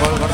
పడుతుంది